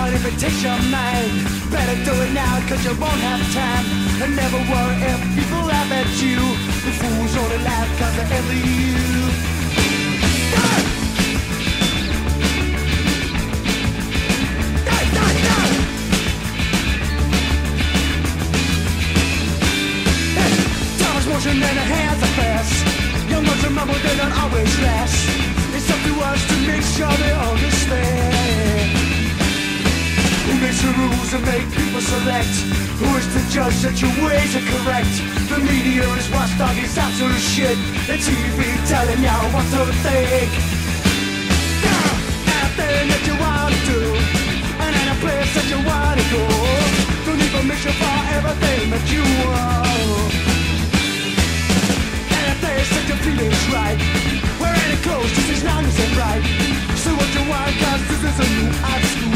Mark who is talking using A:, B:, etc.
A: Want if it takes your mind. Better do it now, cause you won't have time. And never worry if people laugh at you. The fools only laugh cause they're envy you. Motion and the hands rules and make people select. Who is to judge that your ways are correct? The media is watchdog, it's absolute shit. The TV telling you what to think yeah, Everything that you wanna do And any place that you wanna go. Don't need permission for everything that you want. And if there's such feeling's right. We're any close, just as long as it's right. Say so what you want, cause this is a new attitude